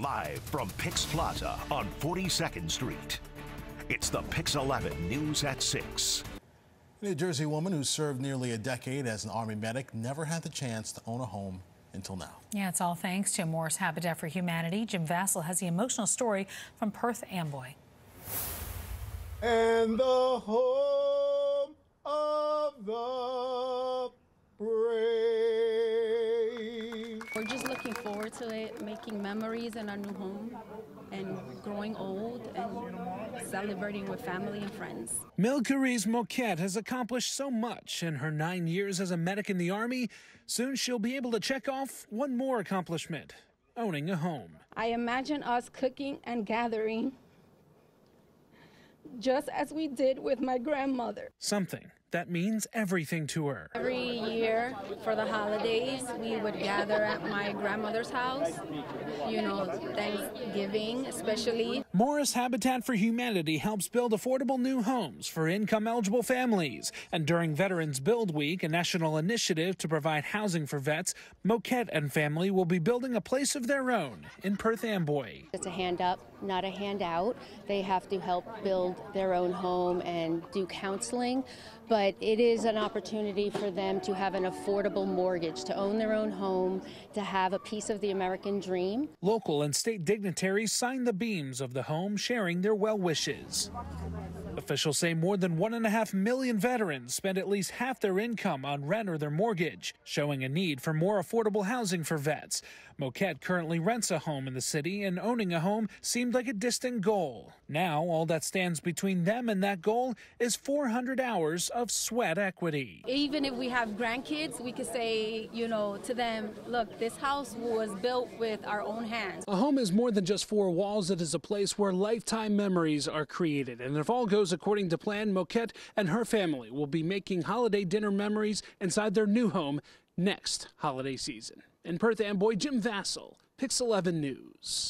Live from Pix Plaza on 42nd Street. It's the Pix 11 News at 6. A New Jersey woman who served nearly a decade as an Army medic never had the chance to own a home until now. Yeah, it's all thanks to Morris Habitat for Humanity. Jim Vasil has the emotional story from Perth Amboy. And the home looking to it, making memories in our new home and growing old and celebrating with family and friends. Mylcaryz Moquette has accomplished so much in her nine years as a medic in the Army. Soon she'll be able to check off one more accomplishment owning a home. I imagine us cooking and gathering just as we did with my grandmother. Something that means everything to her. Every year for the holidays, we would gather at my grandmother's house, you know, Thanksgiving especially. Morris Habitat for Humanity helps build affordable new homes for income eligible families. And during Veterans Build Week, a national initiative to provide housing for vets, Moquette and family will be building a place of their own in Perth Amboy. It's a hand up, not a handout. They have to help build their own home and do counseling but it is an opportunity for them to have an affordable mortgage, to own their own home, to have a piece of the American dream. Local and state dignitaries signed the beams of the home, sharing their well wishes. Officials say more than one and a half million veterans spend at least half their income on rent or their mortgage, showing a need for more affordable housing for vets. Moquette currently rents a home in the city, and owning a home seemed like a distant goal. Now, all that stands between them and that goal is 400 hours of sweat equity. Even if we have grandkids, we could say, you know, to them, look, this house was built with our own hands. A home is more than just four walls, it is a place where lifetime memories are created. And if all goes according to plan, Moquette and her family will be making holiday dinner memories inside their new home next holiday season. In Perth Amboy, Jim Vasil, Pix 11 News.